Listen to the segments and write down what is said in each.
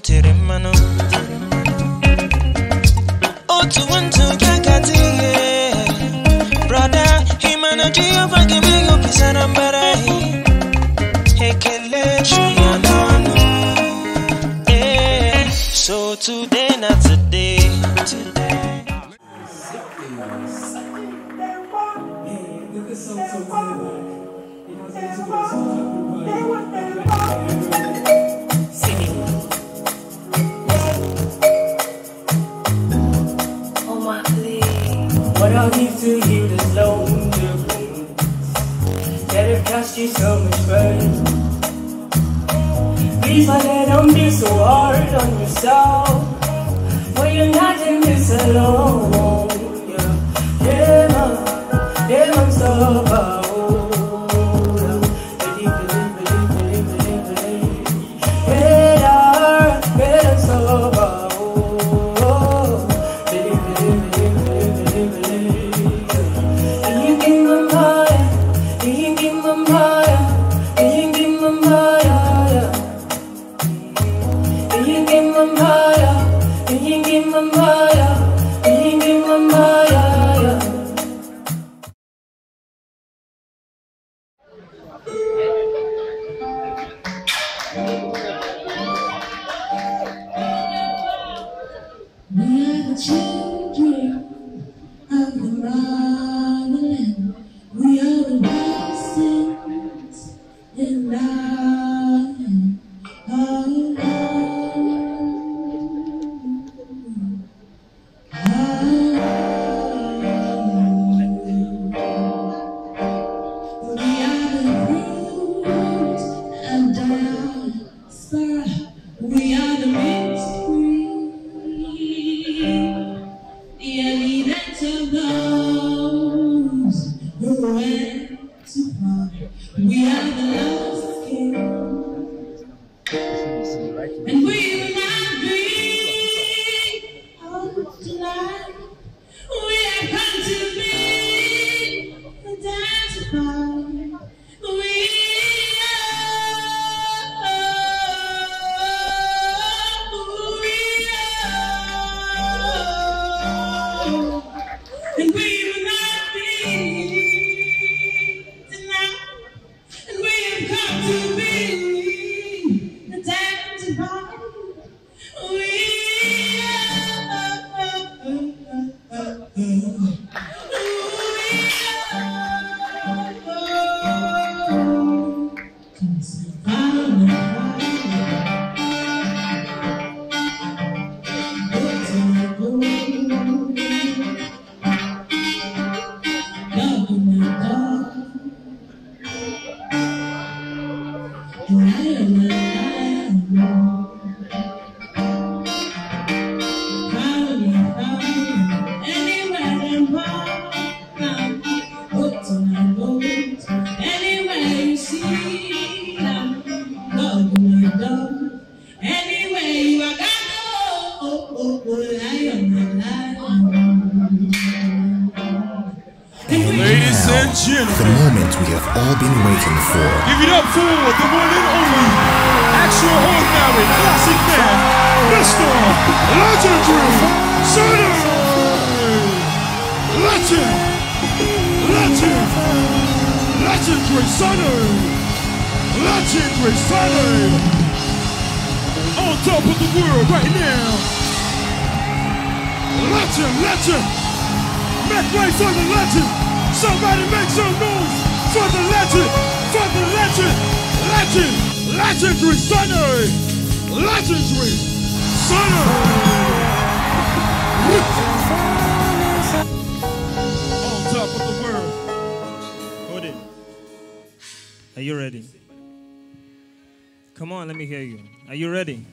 discutiremos. all been waiting for. Give it up for the one and only actual extraordinary classic man, Mr. Legendary Suni! Legend! Legend! Legendary Suni! Legendary Suni! On top of the world right now! Legend! Legend! Make way for the legend! Somebody make some noise! for the legend, for the legend, legend, legendary Suni, legendary Suni. On top of the world. Hold it. Are you ready? Come on, let me hear you. Are you ready?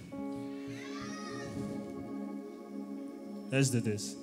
Let's do this.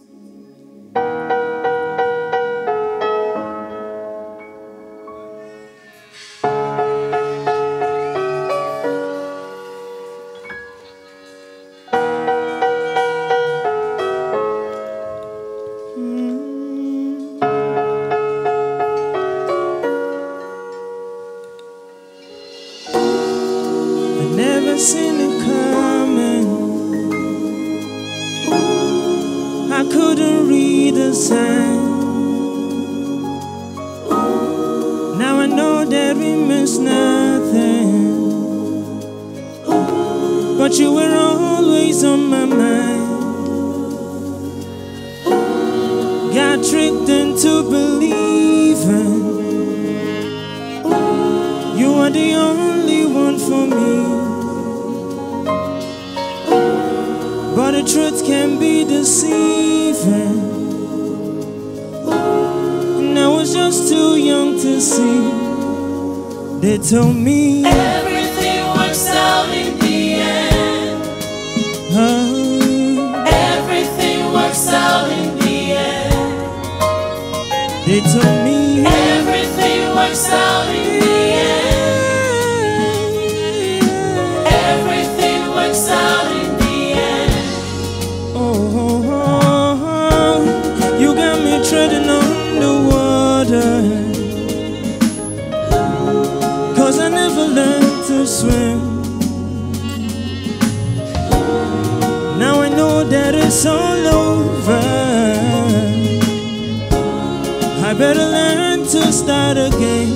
But you were always on my mind. Got tricked into believing you are the only one for me. But the truth can be deceiving. And I was just too young to see. They told me, that it's all over. I better learn to start again.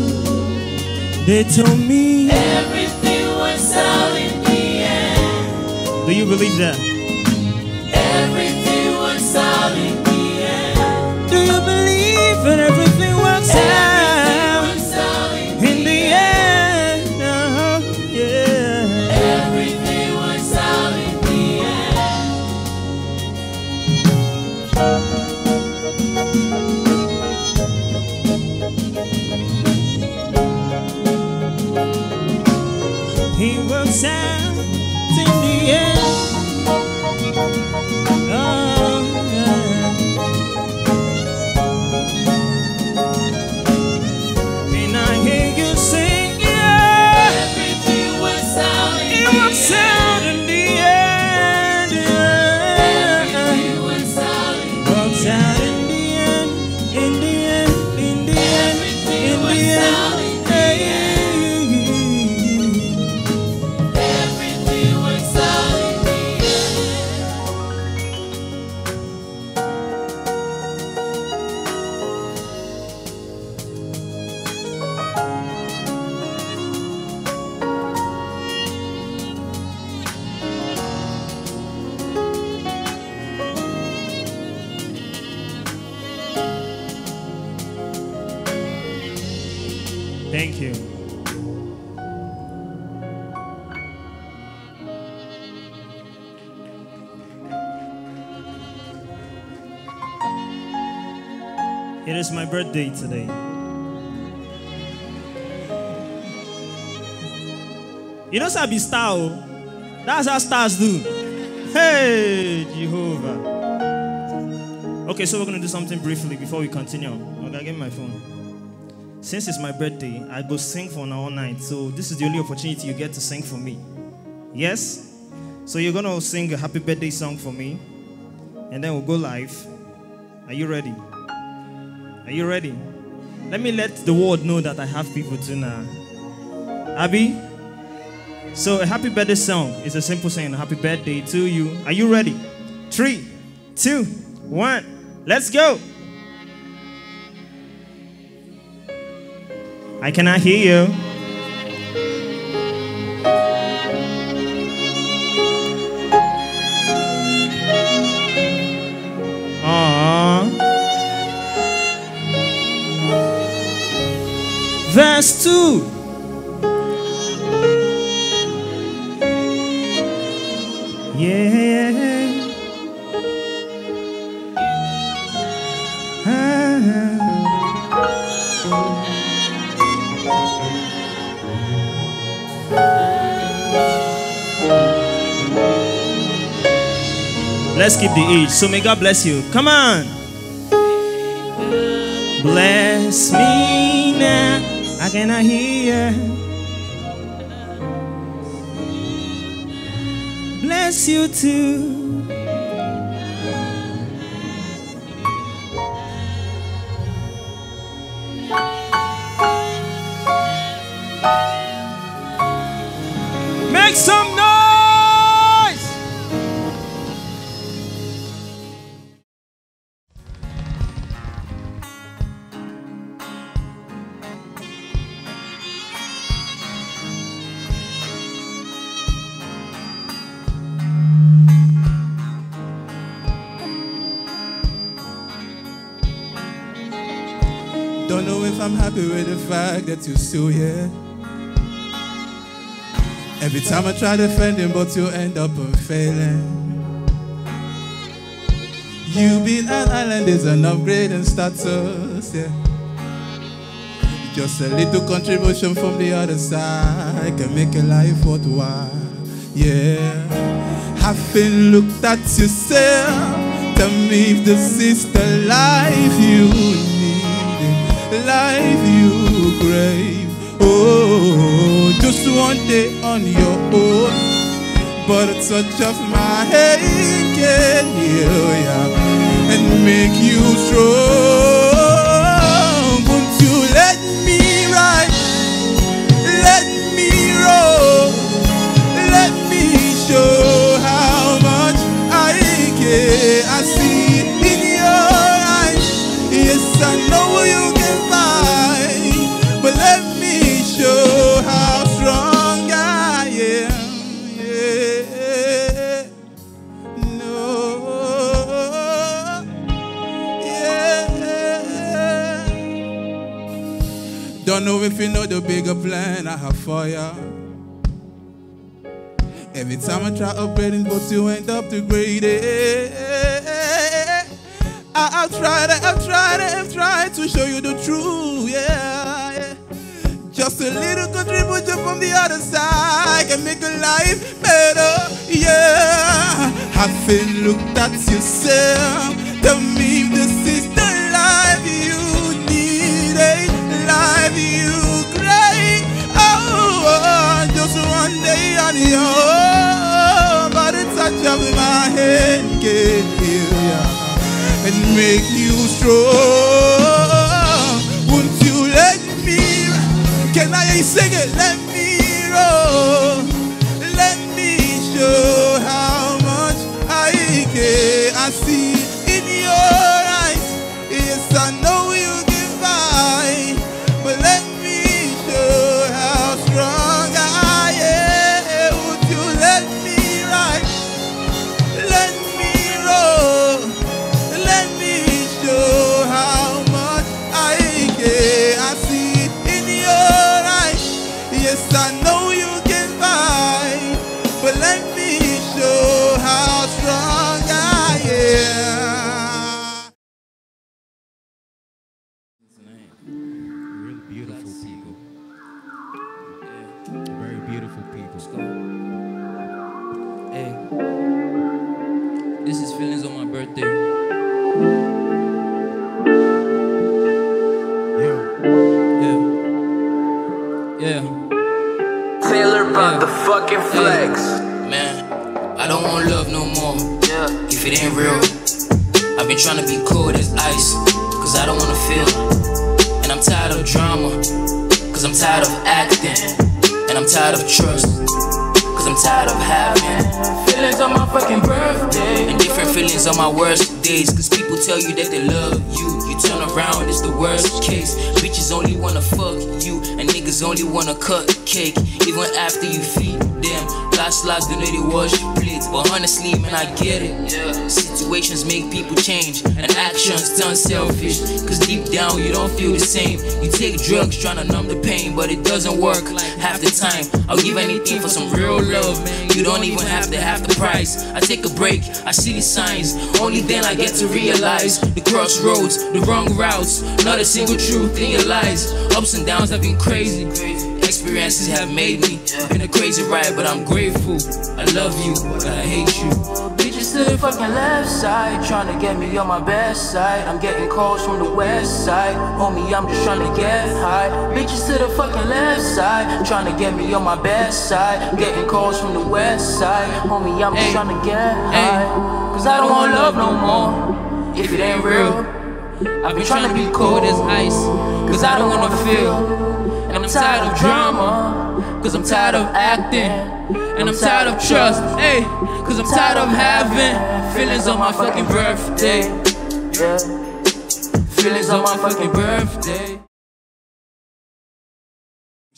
They told me, Everything works out in the end. Do you believe that? Everything works out in the end. Do you believe that everything works out birthday today. You know, Sabi star. oh. That's how stars do. Hey, Jehovah. Okay, so we're gonna do something briefly before we continue. Okay, give me my phone. Since it's my birthday, I go sing for an all night. So this is the only opportunity you get to sing for me. Yes? So you're gonna sing a happy birthday song for me, and then we'll go live. Are you ready? Are you ready? Let me let the world know that I have people too now. Abby? So a happy birthday song is a simple saying, happy birthday to you. Are you ready? Three, two, one, let's go. I cannot hear you. Verse 2. Yeah. Let's keep the age. So may God bless you. Come on. Bless me now. I cannot hear. Bless you too. I'm happy with the fact that you're still here. Every time I try defending, but you end up failing. You being an island is an upgrade in status, yeah. Just a little contribution from the other side can make a life worthwhile, yeah. Having looked at yourself, tell me if this is the life you life you crave. Oh, just one day on your own, but a touch of my hand can yeah. Having looked at yourself, tell me if this is the life you need, a life you crave. Oh, just one day on your own, by the touch of my hand can heal ya and make you strong. Won't you let me? Can I sing it? Let me roll. I see in your eyes. Yes, I know you can fight, but let me show how strong I am. Would you let me ride? Let me roll. Let me show how much I care. I see in your eyes. Yes, I know you can fight, but let worst days. Cause people tell you that they love you. You turn around, it's the worst case. Bitches only wanna fuck you. And niggas only wanna cut cake. Even after you feed them. Last lives, they know they wash your plates. But honestly, man, I get it. Situations make people change. And actions turn selfish. Cause deep down, you don't feel the same. You take drugs trying to numb the pain, but it doesn't work half the time. I'll give anything for some real love. You don't even have to have the price. I take a break, I see the signs. Only then I get to realize the crossroads, the wrong routes. Not a single truth in your lies. Ups and downs have been crazy. Experiences have made me. Been a crazy ride, but I'm grateful. I love you, but I hate you. Bitches to the fucking left side, trying to get me on my best side. I'm getting calls from the west side. Homie, I'm just trying to get high. Bitches to the fucking left side, trying to get me on my best side. Getting calls from the west side. Homie, I'm just trying to get high. Cause I don't want love no more. If it ain't real. I've been trying to be cold as ice. Cause I don't wanna feel. Tired of drama. Cause I'm tired of acting. And I'm tired of trust. Hey, cause I'm tired of having feelings on my fucking birthday. Yeah. Feelings on my fucking birthday.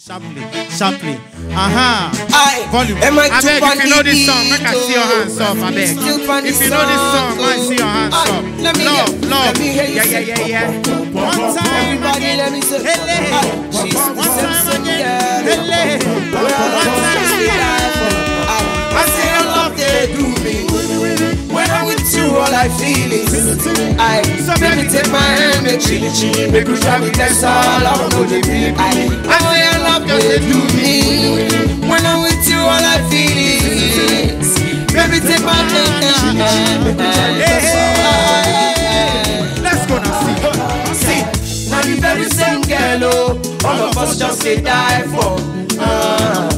Sharply, sharply. Aha. I Volume. am I I beg, if you know this song, make I see your hands up, I beg. If you know this song, make I see your hands up. Let me Love, love. Let me hear you Yeah, yeah, yeah, yeah. One time Everybody, let me say, Hele. Aye, she's the One time again. Hele. One time just feel like, again. All I feel is I baby take my hand, make chilly chilly, make you try me that's all I want to be. I I say I love they do me. When I'm with you, all I feel is baby take my hand, make you try me that's all. Let's go now, See, now the very same girl, oh, all of us just say die for. Uh,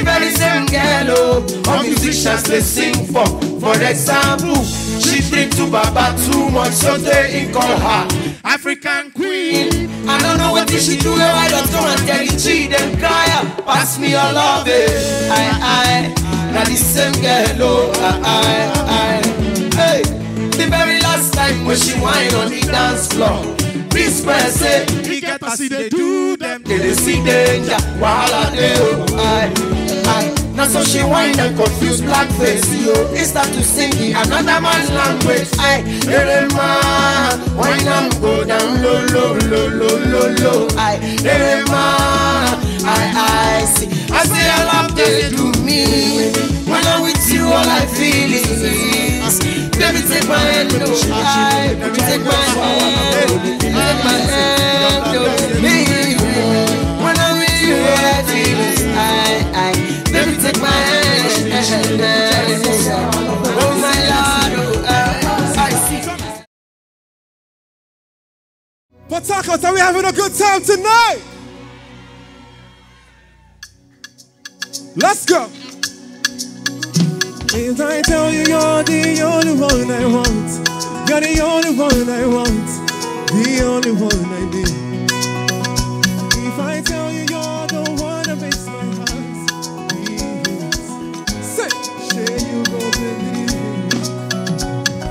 the very same girl, oh, all musicians they sing for. For example, she drink to Baba too much, so they call her African queen. I don't know what she do, I come and tell you, cheat and cry, pass me your love, eh. I, I, now the same girl, oh, I, I, I, hey. The very last time when she whine on the dance floor, Miss Press say, We get see they do them. they see danger, wahala dey oh, I, I. Now so she whine and confuse black face, yo. Oh. He start to sing in another man's language. I, man, whine and go down low, low, low, low, low, low. I, man, I, I see. I say I love they do me. When I'm with you, all I feel is, baby take my hand, oh. no, I, baby take my hand, Harcourt, are we having a good time tonight? Let's go. If I tell you you're the only one I want, you're the only one I want, the only one I need. If I tell you you're the one that makes my heart beat, say, say you go believe me.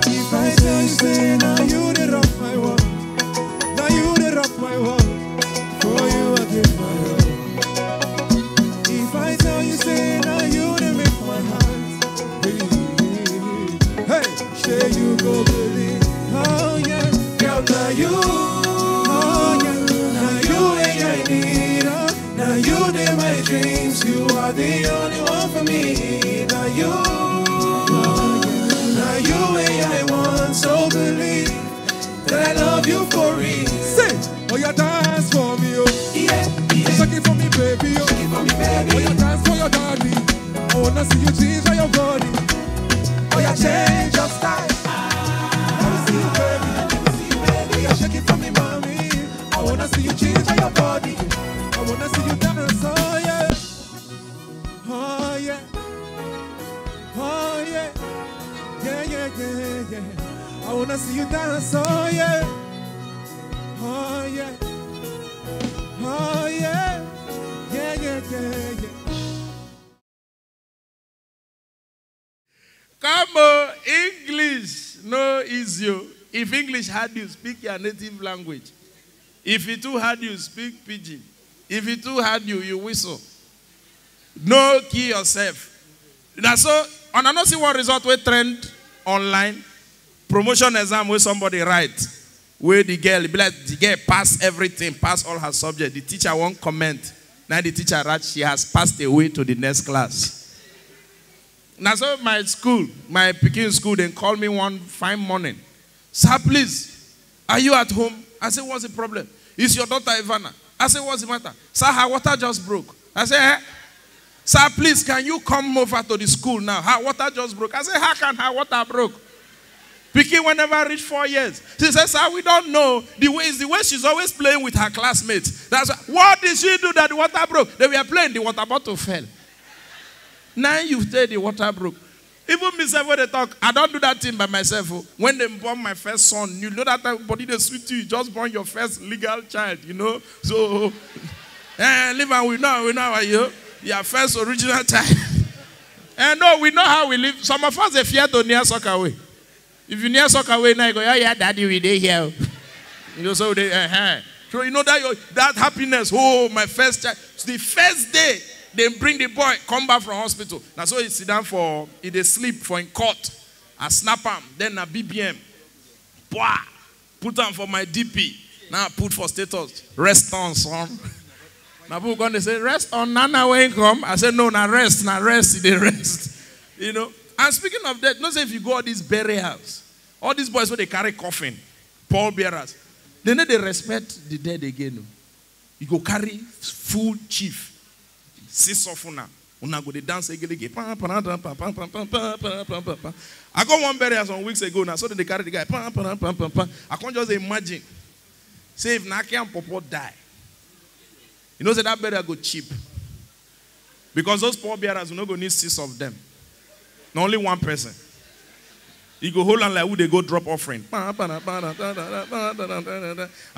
If I tell you, say, wanna see you change on your dance for me. I'm looking for me baby. Oh, I trust for your body. Oh nuts, you tease for your body. Oh yeah, change your wanna see you dance, oh yeah. Oh yeah. Oh yeah. Yeah, yeah, yeah, yeah. Come on, English, no easy. oh. If English hard you, speak your native language. If it too hard you, speak pidgin. If it too hard you, you whistle. No key yourself. Now so, on I not see one result we trend online. Promotion exam where somebody write. Where the girl, like, the girl pass everything, pass all her subject. The teacher won't comment. Now the teacher write, she has passed away to the next class. Now, so my school, my Peking school, they call me one fine morning. Sir, please, are you at home? I said, what's the problem? Is your daughter Ivana? I said, what's the matter? Sir, her water just broke. I said, eh? Sir, please, can you come over to the school now? Her water just broke. I said, how can her water broke? Peking will never reach four years. She says, sir, we don't know. The way is the way she's always playing with her classmates. That's what did she do that the water broke? They were playing, the water bottle fell. Now you say the water broke. Even myself when they talk, I don't do that thing by myself. oh. When they born my first son, you know that body they sweet you, you just born your first legal child, you know. So eh, live and we know, we know how you your first original child. and no, we know how we live. Some of us they fear to near soccer away. If you near soccer away, now you go, oh yeah, daddy, we dey here. oh." You know, so they uh-huh. So you know that your, that happiness. Oh, my first child. So the first day they bring the boy come back from hospital. Now so he sit down for he dey sleep for in court. I snap him. Then a BBM. Bwah! Put on for my DP. Now I put for status. Rest on, son. Now people to say, rest on Nana when come. I said, no, now rest, now rest, they rest. You know. And speaking of death, not say if you go all these burials, all these boys where they carry coffin, pallbearers, they know they respect the dead again. You go carry full chief, six of una. Una go they dance again. I got one burial some weeks ago now, so they carry the guy. I can't just imagine. Say if Naki and Popo die, you know say that burial go cheap. Because those pallbearers, we're not going to need six of them. Not only one person. You go hold on like who they go drop offering. And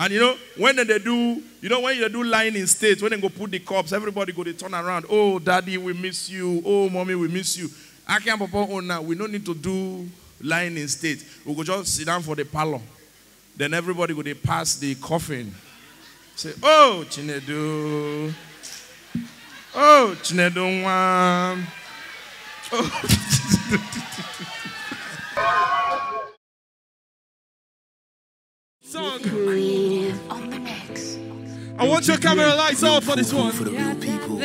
you know, when they do, you know, when you do lying in state, when they go put the cups, everybody go they turn around. Oh, daddy, we miss you. Oh, mommy, we miss you. I can't papa oh now. We don't need to do lying in state. We go just sit down for the parlor. Then everybody go they pass the coffin. Say, oh, Chinedu. Oh, Chinedu one. Oh. Song. I want your camera lights on for this one. For the real people. Woo.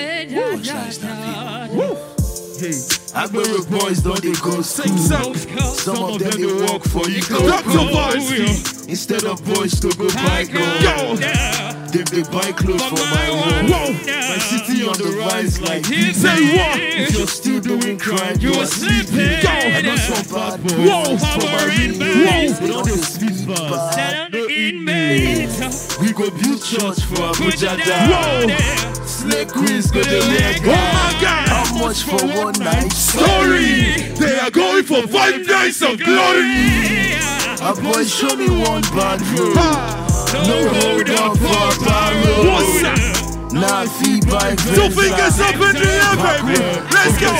Hey, Agbero boys don't they go school. Some of them they work for you. Dr. Vibes. Instead of boys to go buy guns. Yo. They, they buy clothes for my home. Whoa. My city on the rise like this. Say what? If you're still doing crime, you are sleeping. Yo. I know some bad boys. Whoa. For my real They don't they sleep, but no inmates. We go build church for Abuja. Whoa. Slay queens go the leg. Oh my God. How much for one night? Story. They are going for five nights of glory. A ah, boy show me one bad road. No hold up for Pablo. What's that? Nine feet by Two fingers up in the air, baby. Let's go.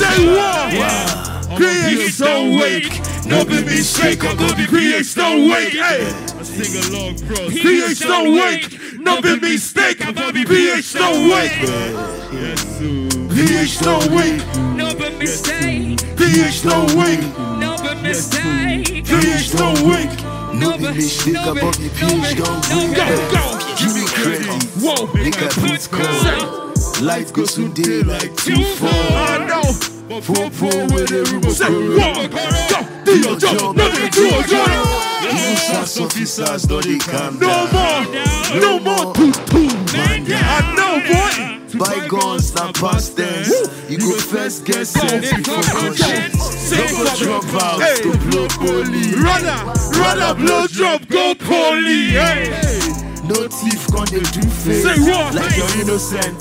Say what? PH don't wake. No baby shake up, baby. PH don't wake. Hey. Sing along, bro. PH don't wake. No big mistake. PH don't wake. PH don't wake. No big mistake. PH don't wink. No big mistake. PH don't wink. No be mistake about the page, don't bring it Give me credit, Whoa, nigga put cold Life goes through day like too far I know. Four, four, where the river curl do your job, nothing to a job. SAS officers don't they calm No down. more. No more. Poo poo. I know, boy. Bygones and past tense. You go first get sense before conscience. No go drop out Hey. to blow police. Rather, rather blow drop, go poly. Hey. No thief can they do face. Say what? Like you're innocent.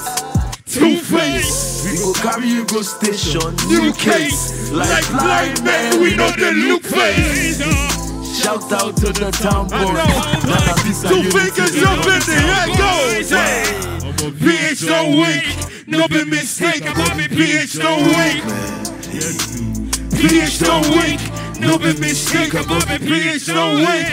Two face. We go carry you go station. New case. Like blind men, we know the look face. Shout out to the town boys. Two fingers up in the air, go! Bitch, so weak. No big mistake, I'm on me, bitch, so weak. Bitch, so weak. No big mistake, I'm on me, bitch, so weak.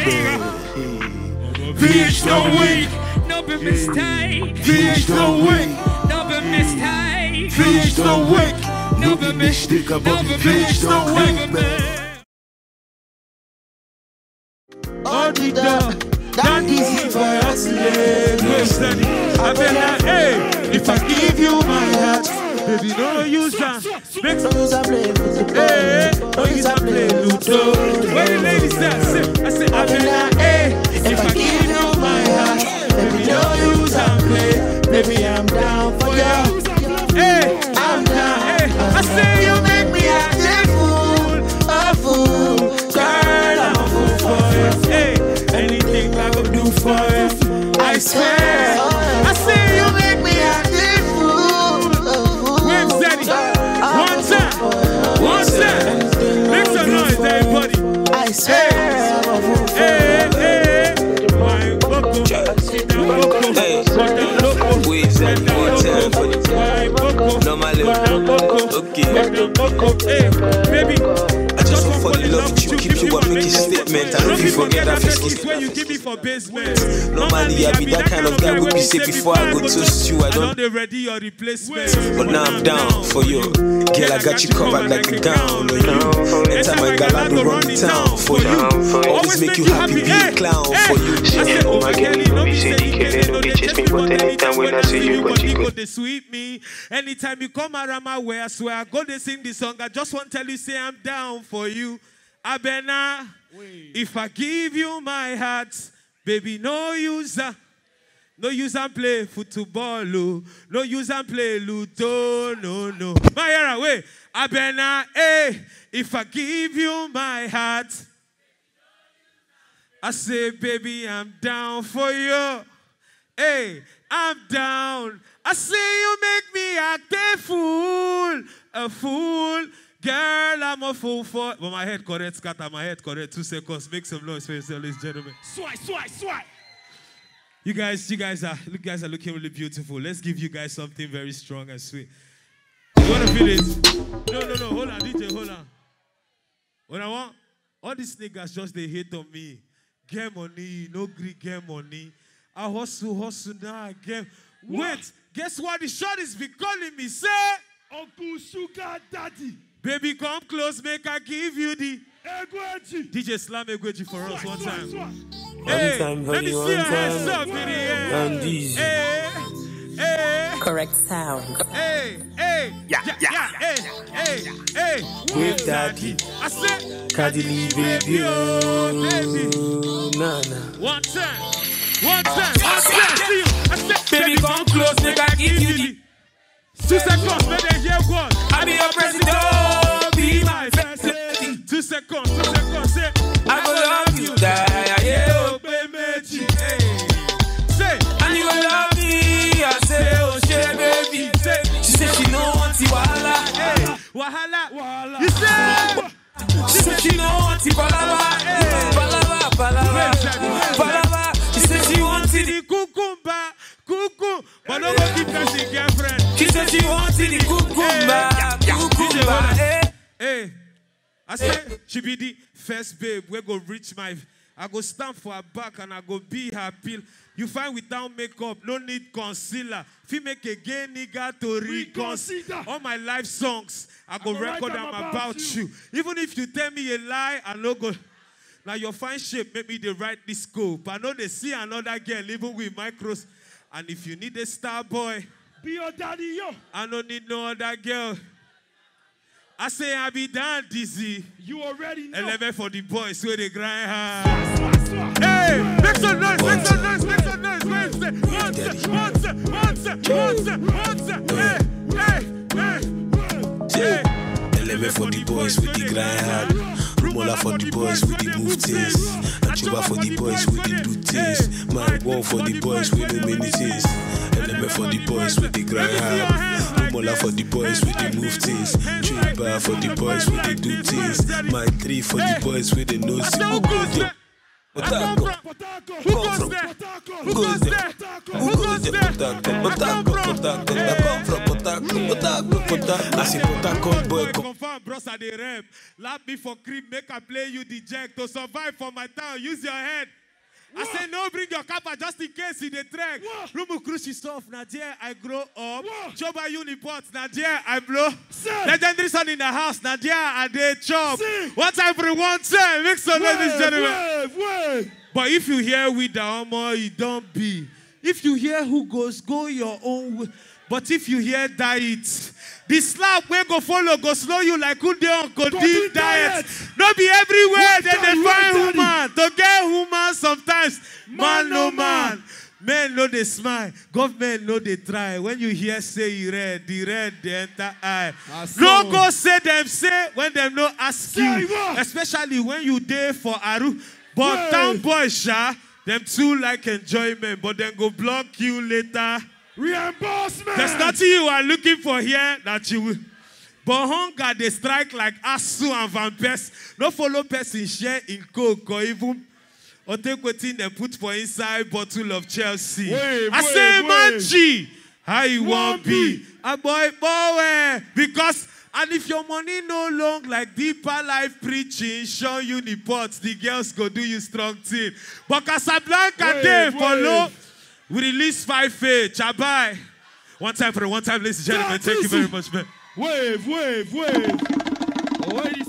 Bitch, so weak. No big mistake. Bitch, so weak. No big mistake. Bitch, so weak. No big mistake, I'm on me, bitch, so weak. Us. Listen, I been like, hey, if I give you my heart, baby, no use that. Make some use a play, hey, no use a play. Where the ladies at? Say, I I been like, hey, if I give you my heart, baby, no use a play, baby, I'm down for you. Hey, I'm down. Hey, I say you you, I swear. I say you make me a fool. Where's Zeddy? One time, one time. Make some noise, everybody. I swear. Hey, hey, my Waves and one time for the my boko, normally. Okay. Hey, baby. I just want to fall in love with you, keep you up, make you. I forget get that face kiss when you give me for basement. Normally, I be that kind of guy who be say before I go toast you, I I don't. don't ready your replacement. But now I'm down for you. Girl, I got you covered like a gown on you. Anytime I got to run the town for you. Always make you happy, be a clown for you. Oh my girl, no be say the kele no dey chase me, but anytime when I see you, but you go dey sweet me. Anytime you come around my way, I swear I go dey sing the song. I just want to tell you, say I'm down for you. Abena, if I give you my heart, baby, no use. No use and play football, oh. no use and play ludo, no, no. My era, wait. Abena, hey, if I give you my heart, I say, baby, I'm down for you. Hey, I'm down. I say you make me act a fool, a fool. Girl, I'm a fool for. But my head correct, scatter. My head correct. Two seconds. Make some noise for yourself, ladies and gentlemen. Swipe, swipe, swipe. You guys, you guys are, you guys are looking really beautiful. Let's give you guys something very strong and sweet. You wanna feel it? No, no, no. Hold on, DJ. Hold on. What I want, all these niggas just they hate on me. Get money, no greed, get money. I hustle, hustle now. I get. Wait, guess what? The shot is be calling me. Say, Uncle Sugar Daddy. Baby, come close, make I give you the. Egweji. DJ Slam Egweji for us one time. swipe. Hey, time, let me see your hands up in the air. Hey, hey. Correct sound. Hey, hey, yeah, yeah, hey, hey, hey. With daddy. I said, Cuddly baby, oh, baby. nah, nah. One time, one time, one time. See you. I said, Baby, come close, make I give you the. Two seconds, let me hear what. I be your president, be my first lady. Two seconds, two seconds. Say, I go love you, die, yeah. oh, baby. Say, And you love me, I say, oh, baby. say, She said she no want the wahala. hey, wahala, Wahala. You say, She said she no want the palava. eh. Palava, palava, palava. She said she the. the cucumber, cuckoo, but don't go keep person girlfriend. She said she want the cucumber, cucumber. eh. Hey, I say she be the first babe. We go reach my. I go stand for her back and I go be her pill. You find without makeup, no need concealer. If you make a gay nigga to reconsider Reconsider. all my life songs, I go go record them them about about you. you. Even if you tell me a lie, I no go. Now your fine shape make me the right this scope. I know they see another girl even with micros. And if you need a star boy, Be your daddy, yo. I don't need no other girl. I say I be down dizzy. You already know. Eleven for the boys where they grind hard. Swipe, swipe. Hey, make some noise, make some noise, make some noise. Where's the once, once, once, once, once, hey, hey, hey, hey. Eleven for the boys with the grind hard. Rumuola for the boys with the move things. And Choba for the boys with the do things. My one for the boys with the many things. Eleven for the boys with the grind hard. Rumuola for the boys with the move things. Choba for the boys with the do things. My three for the boys with the nose. Who goes there? I come from. Potako. Who goes there? Who goes there? Who goes there? I come from. I say Potako boy, Boy, come confirm, bros are the rep. Lap me for creep, make I play you the jack. To survive for my town, use your head. I say no, bring your kappa just in case in the track. Rumu stuff, Nadia, I grow up. Choba Uniport, Nadia, I blow. Legendary son in the house, Nadia, I dey chop. One time for one time, make some ladies and gentlemen. Wave, wave. But if you hear with the armor, you don't be. If you hear who goes, go your own way. But if you hear diet, the slap wey go follow go slow you like who dey on codeine diet. No be everywhere Well dem dey done, well find woman. To get woman sometimes, man no man. Men no dey smile, government no dey try. When you hear say e red, the red dey enter eye. No go say dem say when dem no ask you, especially when you dey for Aru. But town boys, sha, them too like enjoyment, but then go block you later. Reimbursement. There's nothing you are looking for here that you will. But hunger, they strike like Asu and Van Pers. No follow person share in coke or even or take what they put for inside bottle of Chelsea. Wait, I wait, say, wait. man, G, how you Want want be? A ah, boy, boy, because And if your money no long like deeper life preaching, show you the pots, the girls go do you strong thing. But Casablanca Wave, Day follow. Wave. We release five fade. Chabai. One time for the one time, ladies and gentlemen. Thank you very much, man. Wave, wave, wave. When